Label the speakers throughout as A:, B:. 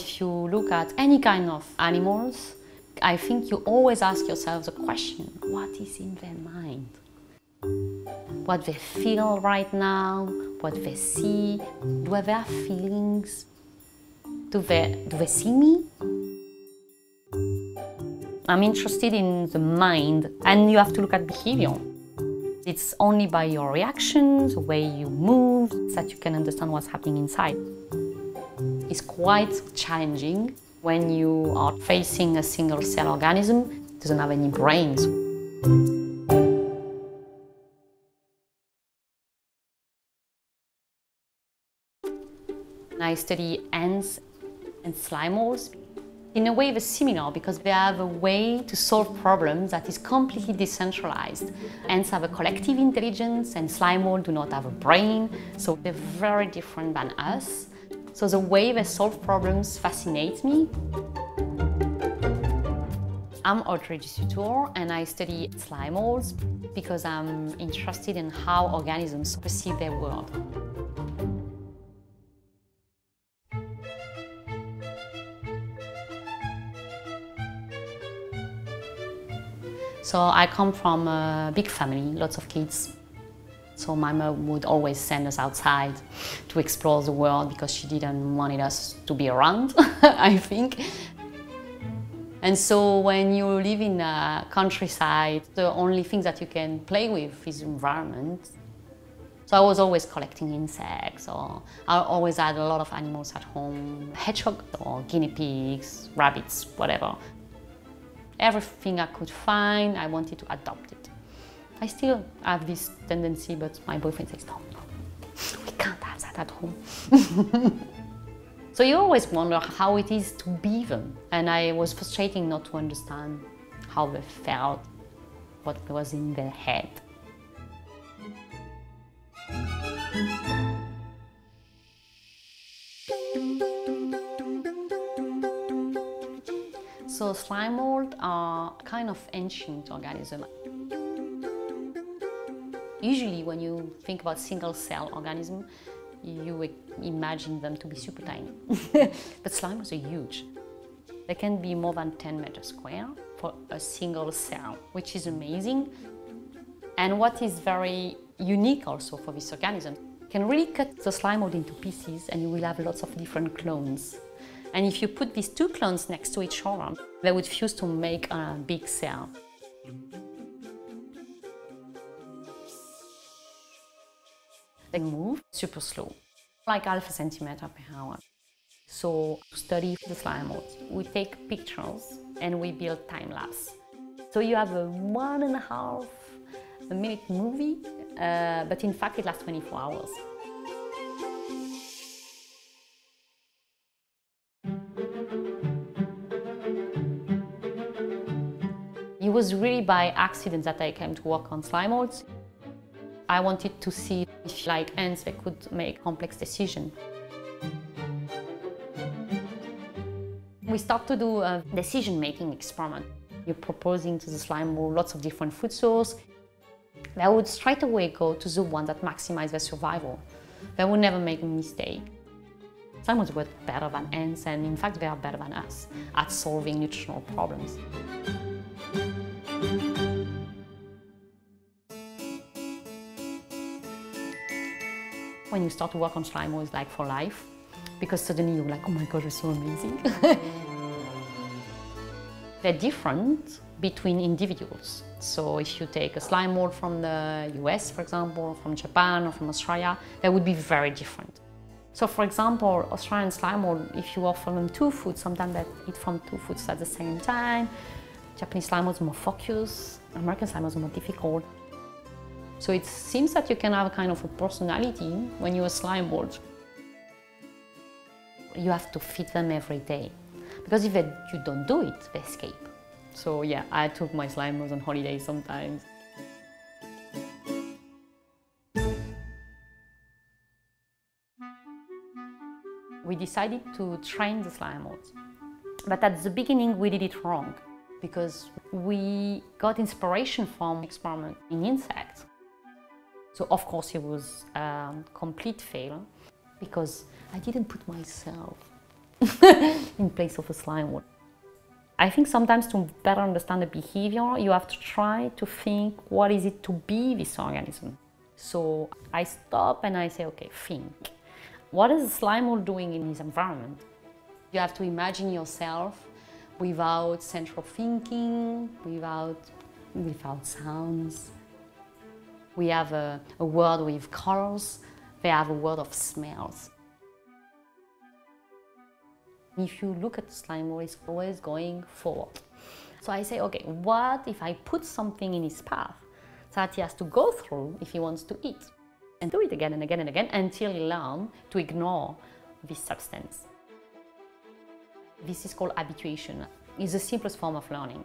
A: If you look at any kind of animals, I think you always ask yourself the question, what is in their mind? What they feel right now, what they see, do they have feelings? Do they, do they see me? I'm interested in the mind and you have to look at behavior. It's only by your reactions, the way you move, that you can understand what's happening inside. It's quite challenging when you are facing a single cell organism it doesn't have any brains. I study ants and slime molds. In a way, they're similar because they have a way to solve problems that is completely decentralized. Ants have a collective intelligence and slime molds do not have a brain, so they're very different than us. So the way they solve problems fascinates me. I'm Audrey Dussutour and I study slime molds because I'm interested in how organisms perceive their world. So I come from a big family, lots of kids. So my mom would always send us outside to explore the world because she didn't want us to be around, I think. And so when you live in a countryside, the only thing that you can play with is environment. So I was always collecting insects, or I always had a lot of animals at home, hedgehogs or guinea pigs, rabbits, whatever. Everything I could find, I wanted to adopt it. I still have this tendency, but my boyfriend says, no, no, we can't have that at home. so you always wonder how it is to be them. And I was frustrating not to understand how they felt, what was in their head. So slime mold are kind of ancient organism. Usually when you think about single cell organism, you imagine them to be super tiny. but slimes are huge. They can be more than 10 meters square for a single cell, which is amazing. And what is very unique also for this organism, can really cut the slime mold into pieces and you will have lots of different clones. And if you put these two clones next to each other, they would fuse to make a big cell. They move super slow, like half a centimeter per hour. So to study the slime molds, we take pictures and we build time lapse. So you have a one and a half minute movie, uh, but in fact it lasts 24 hours. It was really by accident that I came to work on slime molds. I wanted to see if, like ants, they could make complex decisions. We start to do a decision-making experiment. You're proposing to the slime mold lots of different food sources. They would straight away go to the one that maximizes their survival. They would never make a mistake. Slime molds were better than ants, and in fact, they are better than us at solving nutritional problems. When you start to work on slime molds like for life, because suddenly you're like, oh my god, it's so amazing. They're different between individuals. So if you take a slime mold from the US, for example, from Japan or from Australia, they would be very different. So for example, Australian slime mold, if you offer them two foods, sometimes they eat from two foods at the same time. Japanese slime molds are more focused, American slime molds are more difficult. So it seems that you can have a kind of a personality when you're a slime mold. You have to feed them every day. Because if you don't do it, they escape. So yeah, I took my slime molds on holiday sometimes. We decided to train the slime molds. But at the beginning we did it wrong because we got inspiration from experiment in insects. So of course it was a complete fail because I didn't put myself in place of a slime mold. I think sometimes to better understand the behavior, you have to try to think what is it to be this organism. So I stop and I say, okay, think. What is a slime mold doing in this environment? You have to imagine yourself without central thinking, without, without sounds. We have a, a world with colors, they have a world of smells. If you look at slime mold, it's always going forward. So I say, okay, what if I put something in his path that he has to go through if he wants to eat? And do it again and again and again until he learns to ignore this substance. This is called habituation. It's the simplest form of learning.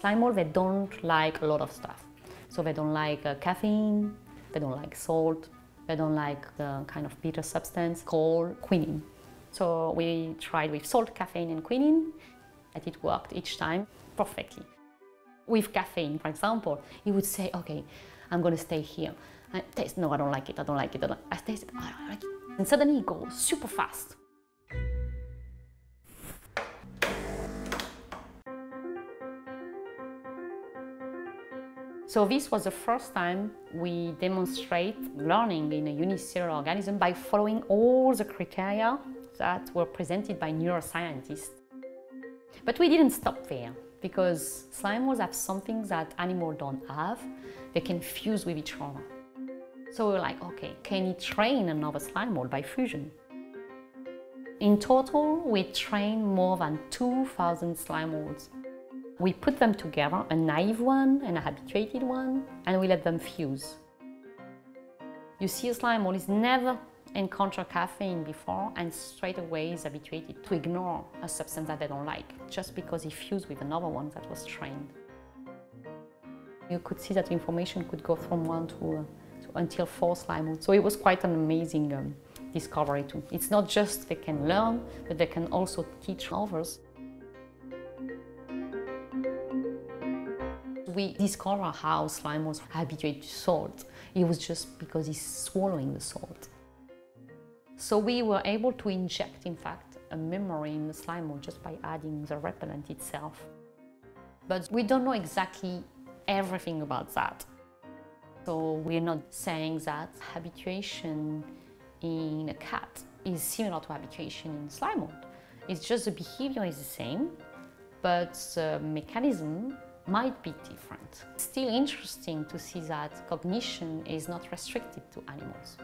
A: Slime mold, they don't like a lot of stuff. So they don't like uh, caffeine, they don't like salt, they don't like the kind of bitter substance called quinine. So we tried with salt, caffeine and quinine and it worked each time perfectly. With caffeine, for example, he would say, okay, I'm going to stay here. I taste, no, I don't like it, I don't like it. I, don't, I taste it, I don't like it. And suddenly he goes super fast. So this was the first time we demonstrate learning in a unicellular organism by following all the criteria that were presented by neuroscientists. But we didn't stop there because slime molds have something that animals don't have. They can fuse with each other. So we were like, okay, can you train another slime mold by fusion? In total, we trained more than 2,000 slime molds. We put them together, a naive one and a habituated one, and we let them fuse. You see a slime mold is never encountered caffeine before and straight away is habituated to ignore a substance that they don't like, just because he fused with another one that was trained. You could see that information could go from one to, uh, to until four slime molds. So it was quite an amazing um, discovery too. It's not just they can learn, but they can also teach others. We discover how slime was habituated to salt. It was just because he's swallowing the salt. So we were able to inject, in fact, a memory in the slime mold just by adding the repellent itself. But we don't know exactly everything about that. So we're not saying that habituation in a cat is similar to habituation in slime mold. It's just the behavior is the same, but the mechanism might be different. Still interesting to see that cognition is not restricted to animals.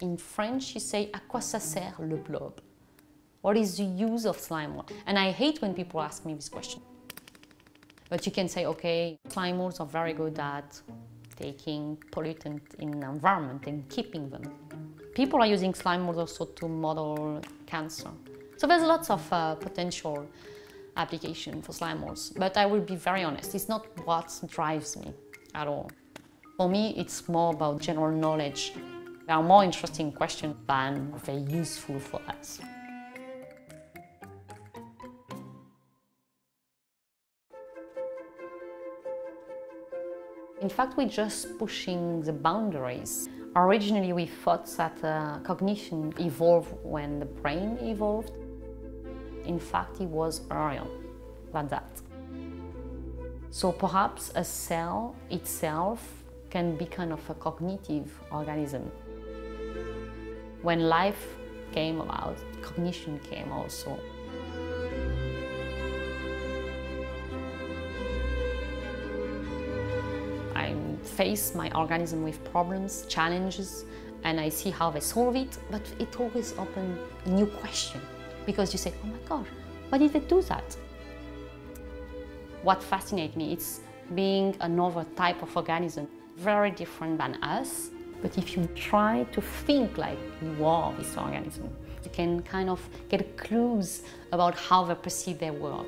A: In French, you say, à quoi ça sert le blob? What is the use of slime mold? And I hate when people ask me this question. But you can say, okay, slime molds are very good at taking pollutant in the environment and keeping them. People are using slime molds also to model cancer. So there's lots of uh, potential application for slime molds. But I will be very honest, it's not what drives me at all. For me, it's more about general knowledge. There are more interesting questions than very useful for us. In fact, we're just pushing the boundaries. Originally, we thought that uh, cognition evolved when the brain evolved. In fact, it was earlier than that. So perhaps a cell itself can be kind of a cognitive organism. When life came about, cognition came also. Face my organism with problems, challenges, and I see how they solve it, but it always opens a new question because you say, oh my God, why did they do that? What fascinates me, it's being another type of organism, very different than us, but if you try to think like you are this organism, you can kind of get clues about how they perceive their world.